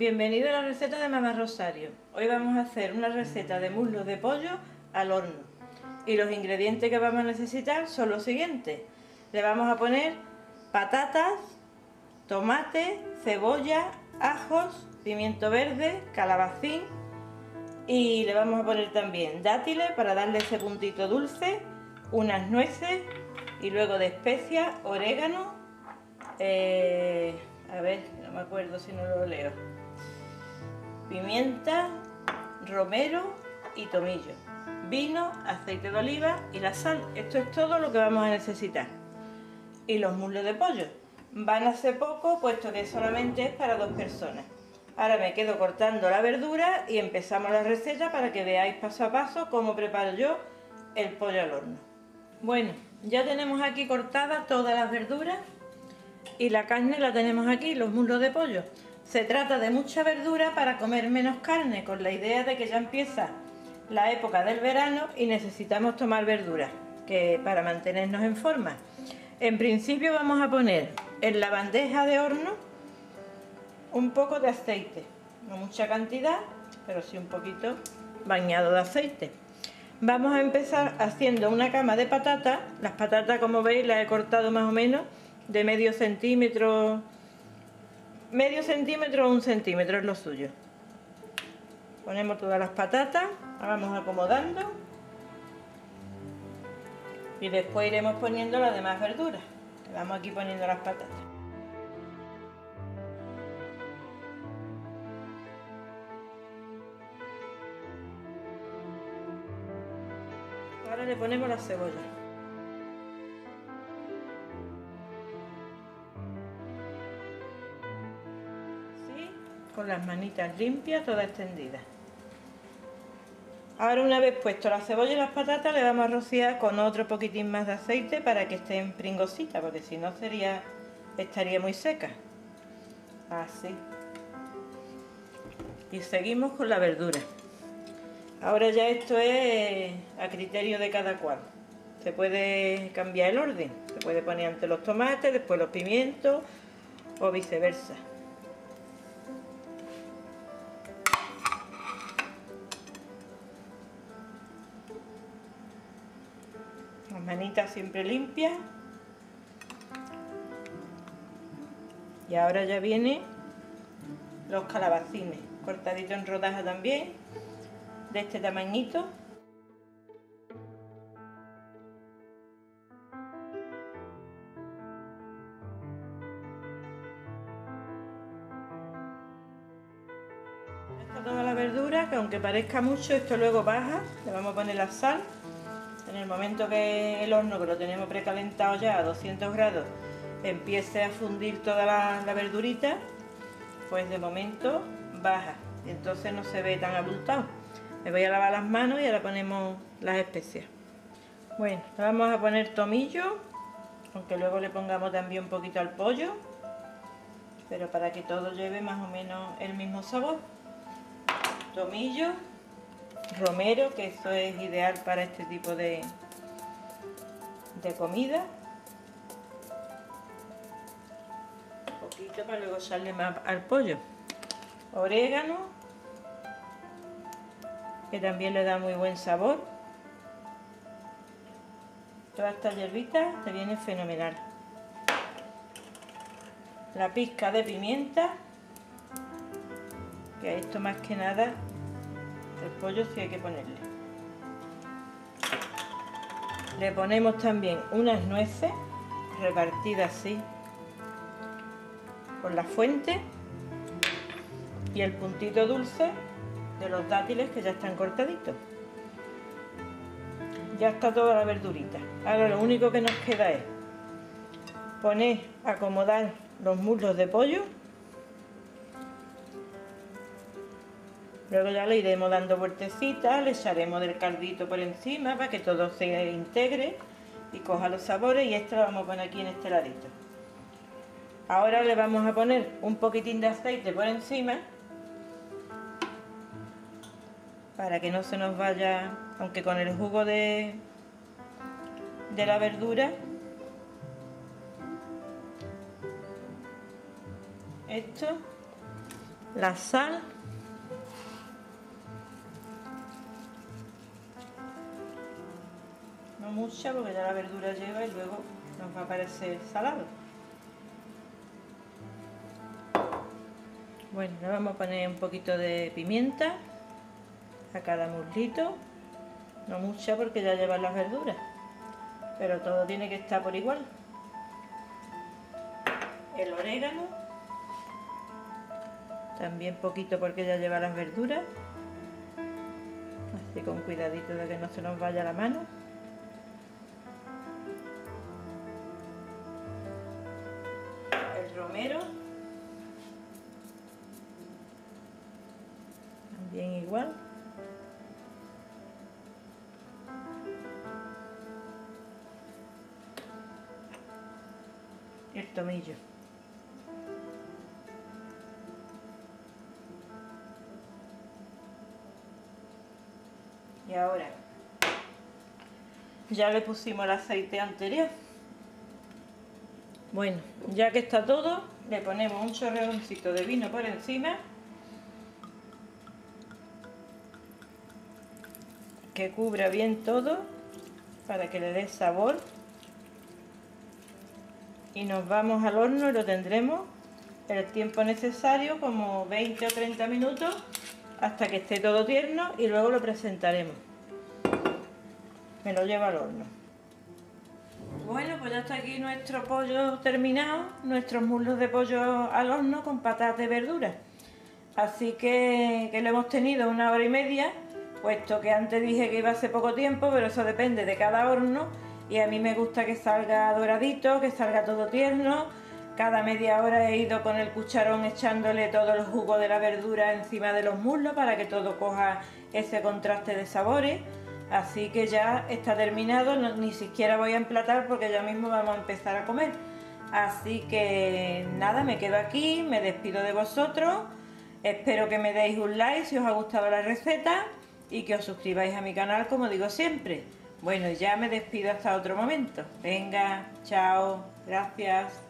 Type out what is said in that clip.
Bienvenido a la receta de Mamá Rosario. Hoy vamos a hacer una receta de muslos de pollo al horno. Y los ingredientes que vamos a necesitar son los siguientes. Le vamos a poner patatas, tomate, cebolla, ajos, pimiento verde, calabacín y le vamos a poner también dátiles para darle ese puntito dulce, unas nueces y luego de especias, orégano, eh, a ver, no me acuerdo si no lo leo pimienta, romero y tomillo, vino, aceite de oliva y la sal. Esto es todo lo que vamos a necesitar. Y los muslos de pollo. Van a ser poco puesto que solamente es para dos personas. Ahora me quedo cortando la verdura y empezamos la receta para que veáis paso a paso cómo preparo yo el pollo al horno. Bueno, ya tenemos aquí cortadas todas las verduras y la carne la tenemos aquí, los muslos de pollo. Se trata de mucha verdura para comer menos carne, con la idea de que ya empieza la época del verano y necesitamos tomar verdura que para mantenernos en forma. En principio vamos a poner en la bandeja de horno un poco de aceite, no mucha cantidad, pero sí un poquito bañado de aceite. Vamos a empezar haciendo una cama de patatas, las patatas como veis las he cortado más o menos de medio centímetro medio centímetro o un centímetro es lo suyo. Ponemos todas las patatas, vamos acomodando y después iremos poniendo las demás verduras. Vamos aquí poniendo las patatas. Ahora le ponemos la cebolla. Con las manitas limpias, todas extendidas. Ahora una vez puesto la cebolla y las patatas le vamos a rociar con otro poquitín más de aceite para que estén pringositas, porque si no sería, estaría muy seca. Así. Y seguimos con la verdura. Ahora ya esto es a criterio de cada cual. Se puede cambiar el orden. Se puede poner antes los tomates, después los pimientos o viceversa. Manitas siempre limpias. Y ahora ya viene los calabacines, cortaditos en rodajas también, de este tamañito. Está toda la verdura, que aunque parezca mucho, esto luego baja. Le vamos a poner la sal. En el momento que el horno, que lo tenemos precalentado ya a 200 grados, empiece a fundir toda la, verdurita, pues de momento baja. Entonces no se ve tan abultado. Me voy a lavar las manos y ahora ponemos las especias. Bueno, vamos a poner tomillo, aunque luego le pongamos también un poquito al pollo, pero para que todo lleve más o menos el mismo sabor. Tomillo, romero, que eso es ideal para este tipo de, de comida. Un poquito para luego echarle más al pollo. Orégano, que también le da muy buen sabor. Toda esta hierbita te viene fenomenal. La pizca de pimienta, que esto más que nada el pollo sí hay que ponerle. Le ponemos también unas nueces repartidas así por la fuente y el puntito dulce de los dátiles que ya están cortaditos. Ya está toda la verdurita. Ahora lo único que nos queda es poner, acomodar los muslos de pollo Luego ya le iremos dando vueltecitas, le echaremos del caldito por encima para que todo se integre y coja los sabores y esto lo vamos a poner aquí en este ladito. Ahora le vamos a poner un poquitín de aceite por encima para que no se nos vaya, aunque con el jugo de, de la verdura esto la sal mucha porque ya la verdura lleva y luego nos va a parecer salado. Bueno, le vamos a poner un poquito de pimienta a cada muslito. No mucha porque ya lleva las verduras pero todo tiene que estar por igual. El orégano también poquito porque ya lleva las verduras. Así con cuidadito de que no se nos vaya la mano romero. También igual. El tomillo. Y ahora ya le pusimos el aceite anterior bueno ya que está todo le ponemos un chorreoncito de vino por encima. Que cubra bien todo para que le dé sabor. Y nos vamos al horno y lo tendremos el tiempo necesario como 20 o 30 minutos hasta que esté todo tierno y luego lo presentaremos. Me lo llevo al horno ya está aquí nuestro pollo terminado nuestros muslos de pollo al horno con patas de verdura así que, que lo hemos tenido una hora y media puesto que antes dije que iba a ser poco tiempo pero eso depende de cada horno y a mí me gusta que salga doradito, que salga todo tierno. Cada media hora he ido con el cucharón echándole todo el jugo de la verdura encima de los muslos para que todo coja ese contraste de sabores. Así que ya está terminado, ni siquiera voy a emplatar porque ya mismo vamos a empezar a comer. Así que nada, me quedo aquí, me despido de vosotros. Espero que me deis un like si os ha gustado la receta y que os suscribáis a mi canal como digo siempre. Bueno, ya me despido hasta otro momento. Venga, chao, gracias.